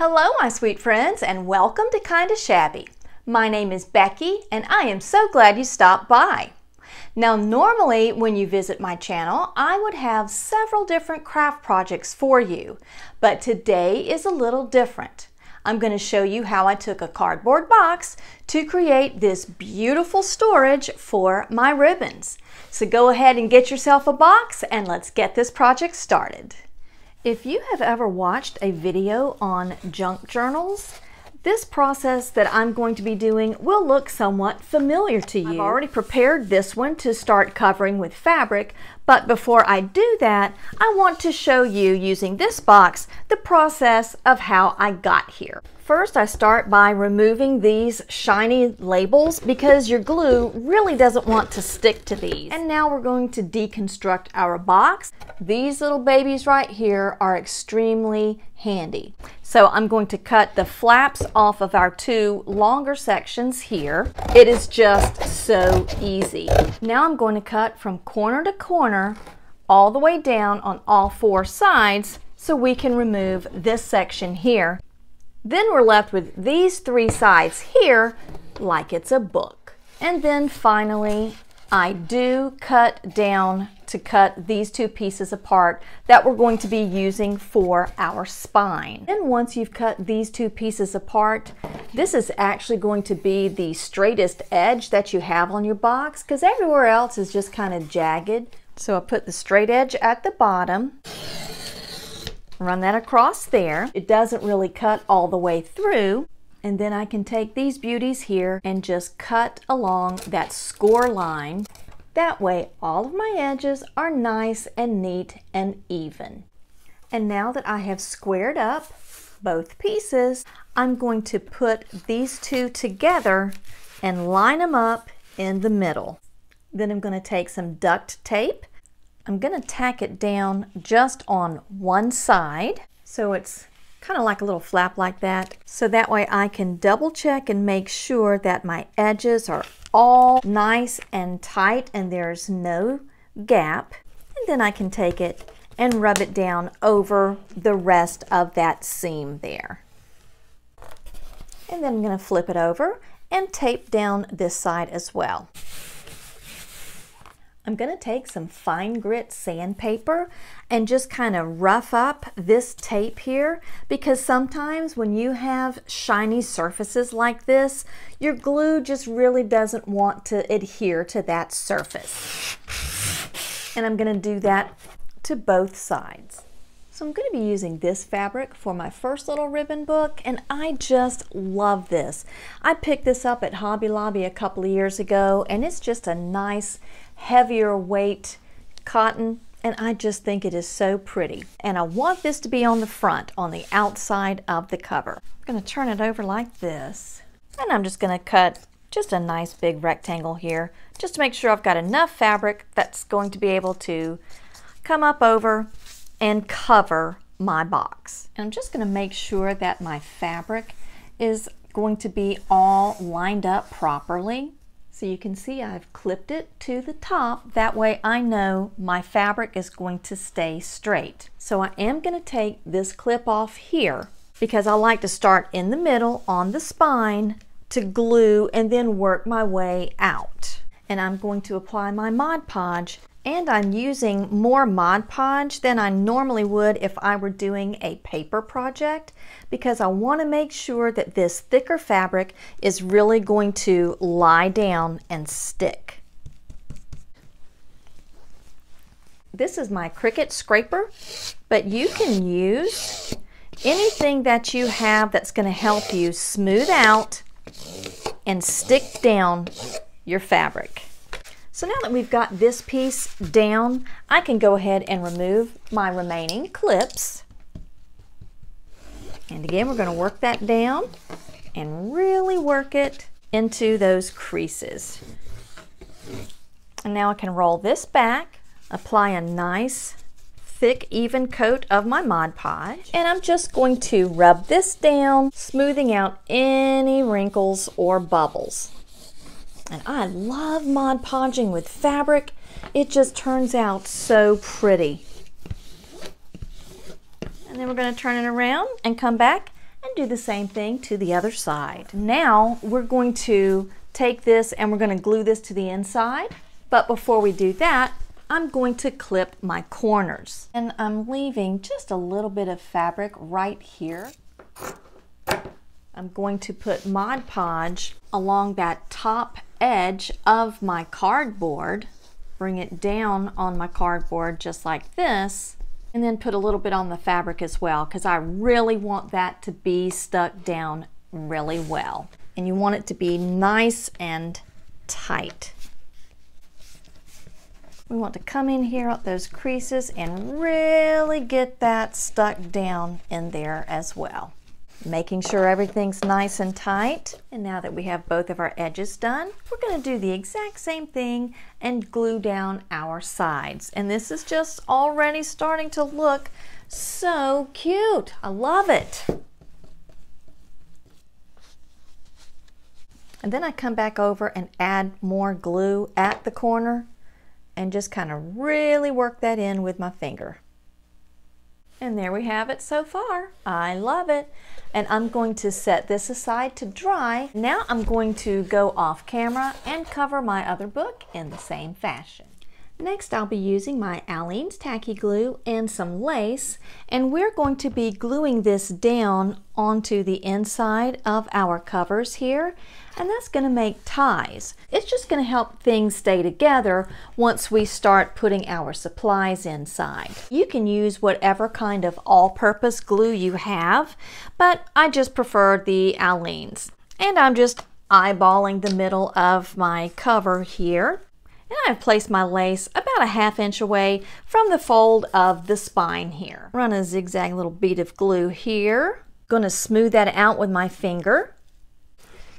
Hello, my sweet friends, and welcome to Kinda Shabby. My name is Becky, and I am so glad you stopped by. Now, normally when you visit my channel, I would have several different craft projects for you, but today is a little different. I'm going to show you how I took a cardboard box to create this beautiful storage for my ribbons. So go ahead and get yourself a box and let's get this project started. If you have ever watched a video on junk journals, this process that I'm going to be doing will look somewhat familiar to you. I've already prepared this one to start covering with fabric, but before I do that, I want to show you using this box the process of how I got here. First, I start by removing these shiny labels because your glue really doesn't want to stick to these. And now we're going to deconstruct our box. These little babies right here are extremely handy. So I'm going to cut the flaps off of our two longer sections here. It is just so easy. Now I'm going to cut from corner to corner all the way down on all four sides so we can remove this section here then we're left with these three sides here like it's a book. And then finally, I do cut down to cut these two pieces apart that we're going to be using for our spine. And once you've cut these two pieces apart, this is actually going to be the straightest edge that you have on your box because everywhere else is just kind of jagged. So I put the straight edge at the bottom Run that across there. It doesn't really cut all the way through. And then I can take these beauties here and just cut along that score line. That way all of my edges are nice and neat and even. And now that I have squared up both pieces, I'm going to put these two together and line them up in the middle. Then I'm going to take some duct tape I'm going to tack it down just on one side so it's kind of like a little flap like that so that way I can double check and make sure that my edges are all nice and tight and there's no gap and then I can take it and rub it down over the rest of that seam there. And then I'm going to flip it over and tape down this side as well. I'm going to take some fine grit sandpaper and just kind of rough up this tape here because sometimes when you have shiny surfaces like this, your glue just really doesn't want to adhere to that surface. And I'm going to do that to both sides. So I'm going to be using this fabric for my first little ribbon book and I just love this. I picked this up at Hobby Lobby a couple of years ago and it's just a nice heavier weight cotton and I just think it is so pretty. And I want this to be on the front, on the outside of the cover. I'm going to turn it over like this. And I'm just going to cut just a nice big rectangle here, just to make sure I've got enough fabric that's going to be able to come up over and cover my box. And I'm just going to make sure that my fabric is going to be all lined up properly. So you can see I've clipped it to the top. That way I know my fabric is going to stay straight. So I am going to take this clip off here because I like to start in the middle on the spine to glue and then work my way out. And I'm going to apply my Mod Podge and I'm using more Mod Podge than I normally would if I were doing a paper project because I want to make sure that this thicker fabric is really going to lie down and stick. This is my Cricut scraper, but you can use anything that you have that's going to help you smooth out and stick down your fabric. So now that we've got this piece down, I can go ahead and remove my remaining clips. And again, we're going to work that down and really work it into those creases. And now I can roll this back, apply a nice thick even coat of my Mod Podge and I'm just going to rub this down smoothing out any wrinkles or bubbles. And I love Mod Podging with fabric. It just turns out so pretty. And then we're going to turn it around and come back and do the same thing to the other side. Now we're going to take this and we're going to glue this to the inside. But before we do that, I'm going to clip my corners. And I'm leaving just a little bit of fabric right here. I'm going to put Mod Podge along that top edge of my cardboard, bring it down on my cardboard just like this, and then put a little bit on the fabric as well because I really want that to be stuck down really well. And you want it to be nice and tight. We want to come in here at those creases and really get that stuck down in there as well making sure everything's nice and tight. And now that we have both of our edges done, we're going to do the exact same thing and glue down our sides. And this is just already starting to look so cute. I love it. And then I come back over and add more glue at the corner and just kind of really work that in with my finger. And there we have it so far. I love it. And I'm going to set this aside to dry. Now I'm going to go off camera and cover my other book in the same fashion. Next I'll be using my Aleene's Tacky Glue and some lace and we're going to be gluing this down onto the inside of our covers here and that's going to make ties. It's just going to help things stay together once we start putting our supplies inside. You can use whatever kind of all-purpose glue you have, but I just prefer the Aleene's. And I'm just eyeballing the middle of my cover here. And I've placed my lace about a half inch away from the fold of the spine here. Run a zigzag little bead of glue here. Going to smooth that out with my finger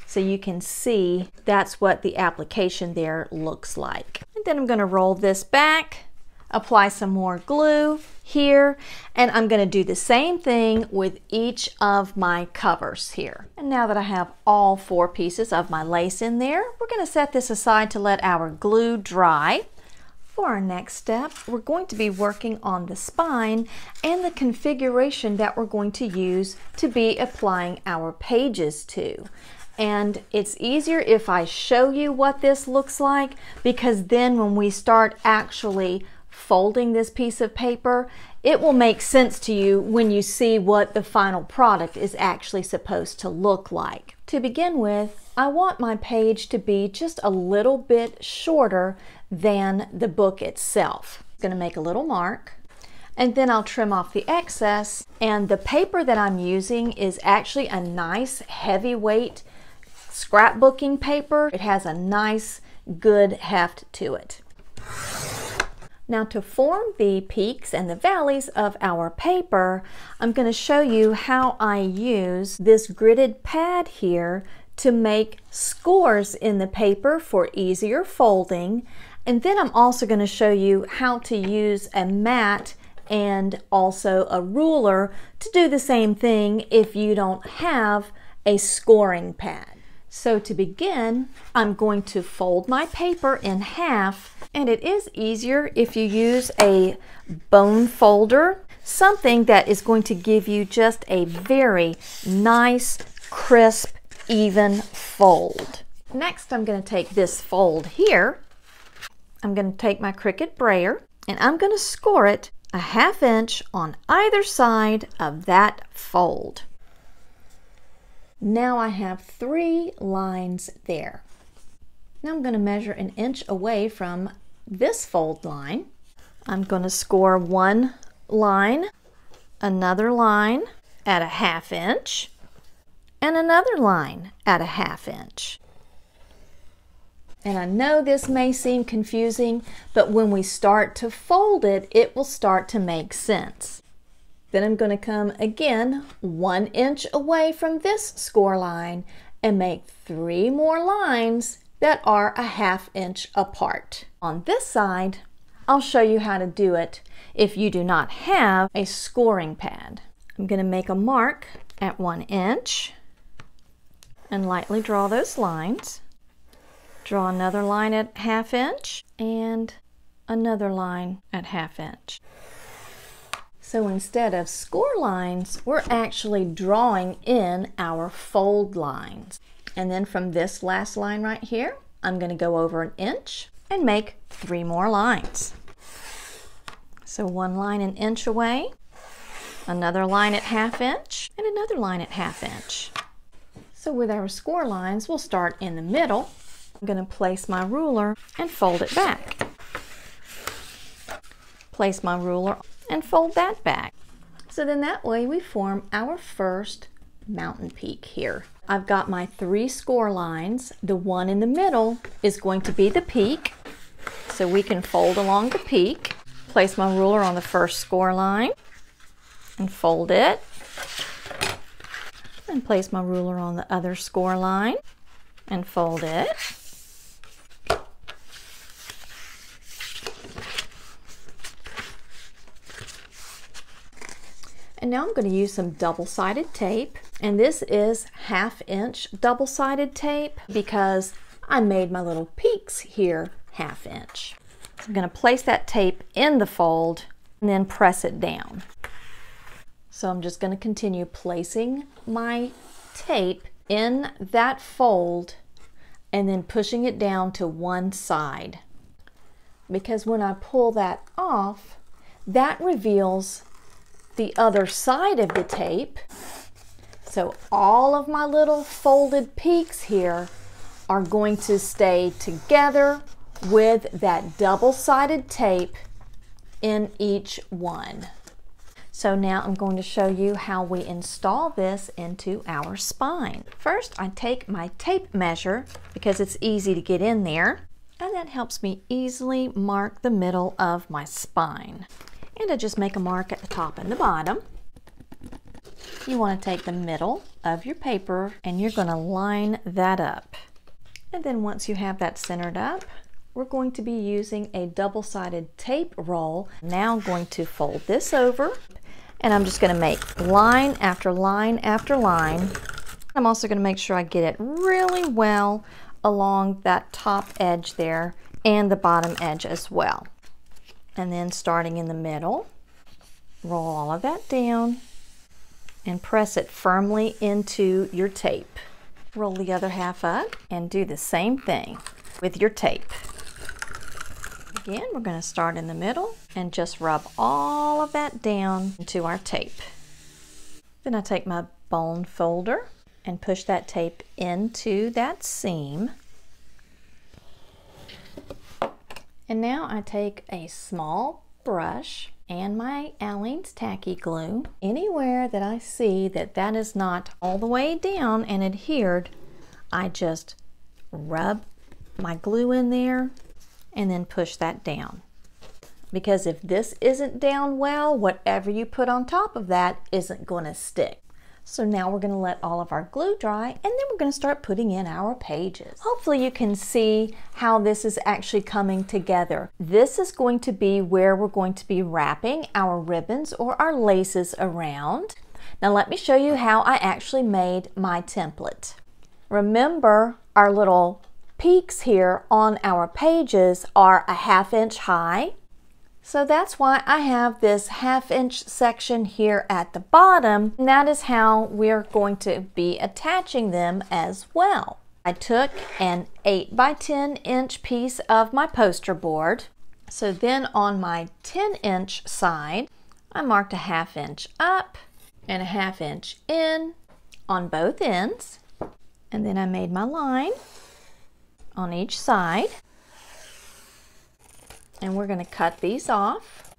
so you can see that's what the application there looks like. And then I'm going to roll this back, apply some more glue here, and I'm going to do the same thing with each of my covers here. And now that I have all four pieces of my lace in there, we're going to set this aside to let our glue dry. For our next step, we're going to be working on the spine and the configuration that we're going to use to be applying our pages to. And it's easier if I show you what this looks like because then when we start actually folding this piece of paper, it will make sense to you when you see what the final product is actually supposed to look like. To begin with, I want my page to be just a little bit shorter than the book itself. I'm going to make a little mark and then I'll trim off the excess and the paper that I'm using is actually a nice heavyweight scrapbooking paper. It has a nice, good heft to it. Now to form the peaks and the valleys of our paper, I'm going to show you how I use this gridded pad here to make scores in the paper for easier folding. And then I'm also going to show you how to use a mat and also a ruler to do the same thing if you don't have a scoring pad. So to begin, I'm going to fold my paper in half and it is easier if you use a bone folder, something that is going to give you just a very nice, crisp, even fold. Next, I'm going to take this fold here. I'm going to take my Cricut brayer and I'm going to score it a half inch on either side of that fold. Now I have three lines there. Now I'm going to measure an inch away from this fold line. I'm going to score one line, another line at a half inch, and another line at a half inch. And I know this may seem confusing, but when we start to fold it, it will start to make sense. Then I'm going to come again one inch away from this score line and make three more lines that are a half inch apart. On this side, I'll show you how to do it if you do not have a scoring pad. I'm going to make a mark at one inch and lightly draw those lines. Draw another line at half inch and another line at half inch. So instead of score lines, we're actually drawing in our fold lines. And then from this last line right here, I'm going to go over an inch and make three more lines. So one line an inch away, another line at half inch, and another line at half inch. So with our score lines, we'll start in the middle. I'm going to place my ruler and fold it back. Place my ruler and fold that back. So then that way we form our first mountain peak here. I've got my three score lines. The one in the middle is going to be the peak. So we can fold along the peak. Place my ruler on the first score line and fold it. And place my ruler on the other score line and fold it. And now I'm going to use some double-sided tape. And this is half inch double-sided tape because I made my little peaks here half inch. So I'm going to place that tape in the fold and then press it down. So I'm just going to continue placing my tape in that fold and then pushing it down to one side. Because when I pull that off, that reveals the other side of the tape. So all of my little folded peaks here are going to stay together with that double-sided tape in each one. So now I'm going to show you how we install this into our spine. First, I take my tape measure because it's easy to get in there, and that helps me easily mark the middle of my spine and I just make a mark at the top and the bottom. You want to take the middle of your paper and you're going to line that up. And then once you have that centered up, we're going to be using a double-sided tape roll. Now I'm going to fold this over and I'm just going to make line after line after line. I'm also going to make sure I get it really well along that top edge there and the bottom edge as well and then starting in the middle, roll all of that down and press it firmly into your tape. Roll the other half up and do the same thing with your tape. Again, we're going to start in the middle and just rub all of that down into our tape. Then I take my bone folder and push that tape into that seam And now I take a small brush and my Aleene's tacky glue. Anywhere that I see that that is not all the way down and adhered, I just rub my glue in there and then push that down. Because if this isn't down well, whatever you put on top of that isn't going to stick. So now we're going to let all of our glue dry and then we're going to start putting in our pages. Hopefully you can see how this is actually coming together. This is going to be where we're going to be wrapping our ribbons or our laces around. Now let me show you how I actually made my template. Remember our little peaks here on our pages are a half inch high so that's why I have this half inch section here at the bottom. And that is how we're going to be attaching them as well. I took an 8 by 10 inch piece of my poster board. So then on my 10 inch side, I marked a half inch up and a half inch in on both ends. And then I made my line on each side and we're going to cut these off.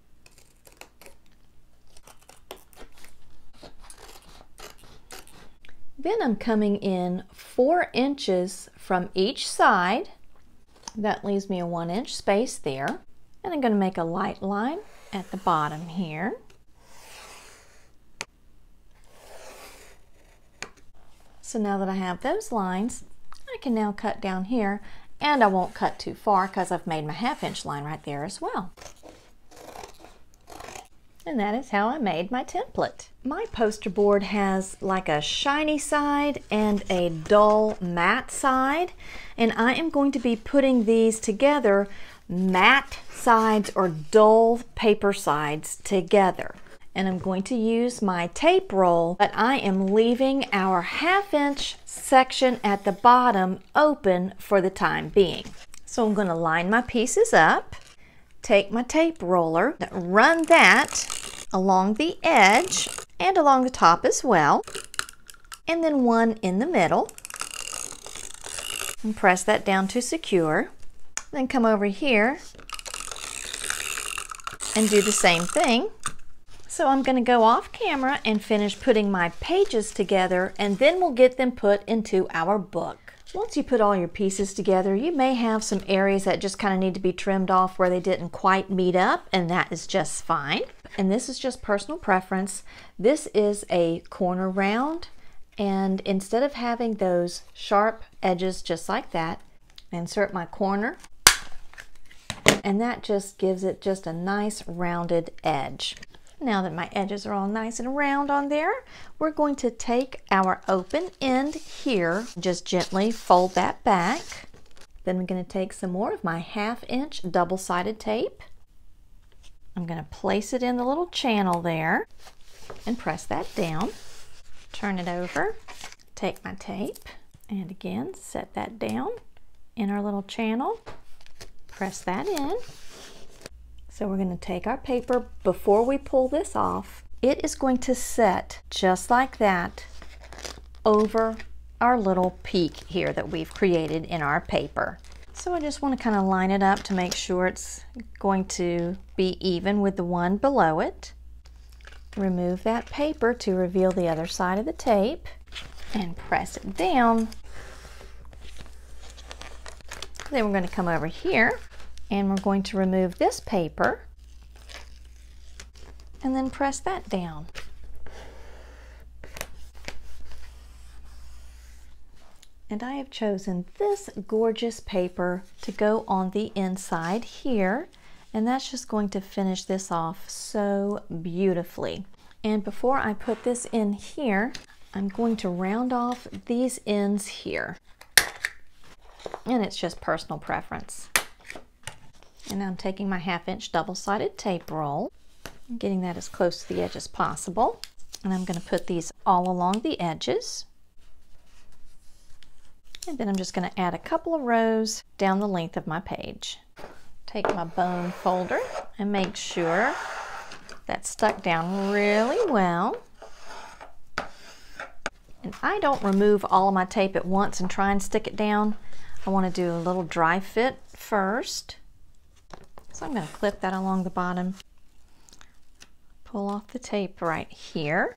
Then I'm coming in four inches from each side. That leaves me a one inch space there. And I'm going to make a light line at the bottom here. So now that I have those lines, I can now cut down here and I won't cut too far because I've made my half inch line right there as well. And that is how I made my template. My poster board has like a shiny side and a dull matte side. And I am going to be putting these together, matte sides or dull paper sides together. And I'm going to use my tape roll, but I am leaving our half inch section at the bottom open for the time being. So I'm going to line my pieces up, take my tape roller, run that along the edge and along the top as well, and then one in the middle, and press that down to secure. Then come over here and do the same thing. So I'm going to go off camera and finish putting my pages together and then we'll get them put into our book. Once you put all your pieces together, you may have some areas that just kind of need to be trimmed off where they didn't quite meet up, and that is just fine. And this is just personal preference. This is a corner round, and instead of having those sharp edges just like that, insert my corner and that just gives it just a nice rounded edge. Now that my edges are all nice and round on there, we're going to take our open end here, just gently fold that back. Then I'm going to take some more of my half inch double-sided tape. I'm going to place it in the little channel there and press that down. Turn it over, take my tape, and again set that down in our little channel press that in. So we're going to take our paper before we pull this off. It is going to set just like that over our little peak here that we've created in our paper. So I just want to kind of line it up to make sure it's going to be even with the one below it. Remove that paper to reveal the other side of the tape and press it down. Then we're going to come over here and we're going to remove this paper and then press that down. And I have chosen this gorgeous paper to go on the inside here. And that's just going to finish this off so beautifully. And before I put this in here, I'm going to round off these ends here. And it's just personal preference. And I'm taking my half inch double-sided tape roll, getting that as close to the edge as possible. And I'm going to put these all along the edges. And then I'm just going to add a couple of rows down the length of my page. Take my bone folder and make sure that's stuck down really well. And I don't remove all of my tape at once and try and stick it down. I want to do a little dry fit first. So I'm going to clip that along the bottom, pull off the tape right here.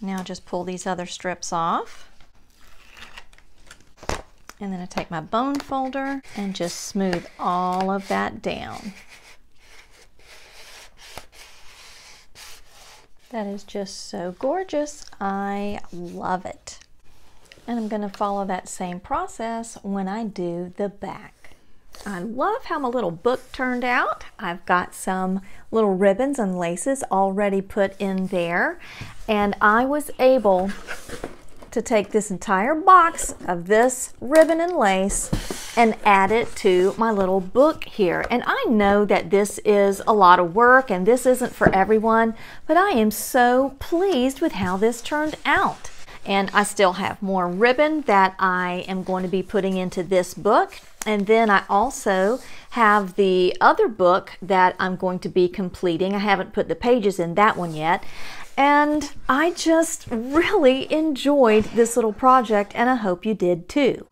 Now just pull these other strips off. And then I take my bone folder and just smooth all of that down. That is just so gorgeous. I love it. And I'm going to follow that same process when I do the back. I love how my little book turned out. I've got some little ribbons and laces already put in there. And I was able to take this entire box of this ribbon and lace and add it to my little book here. And I know that this is a lot of work and this isn't for everyone, but I am so pleased with how this turned out. And I still have more ribbon that I am going to be putting into this book. And then I also have the other book that I'm going to be completing. I haven't put the pages in that one yet. And I just really enjoyed this little project and I hope you did too.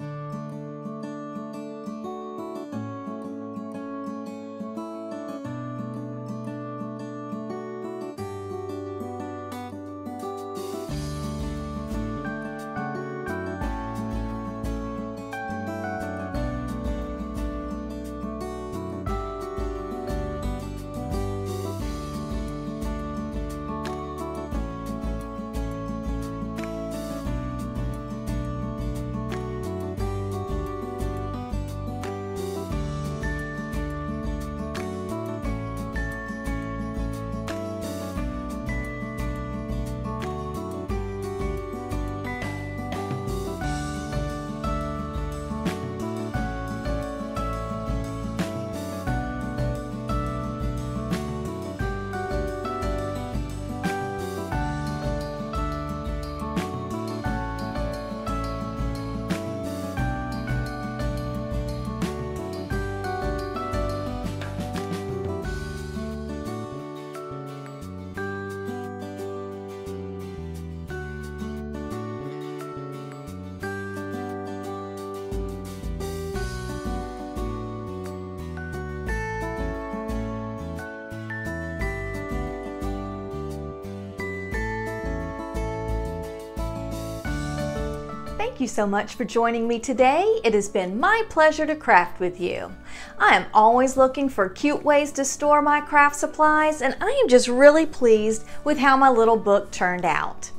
Thank you so much for joining me today. It has been my pleasure to craft with you. I am always looking for cute ways to store my craft supplies and I am just really pleased with how my little book turned out.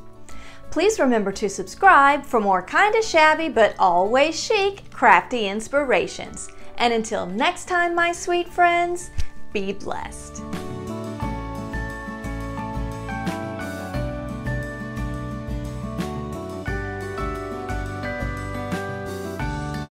Please remember to subscribe for more kinda shabby but always chic crafty inspirations. And until next time, my sweet friends, be blessed.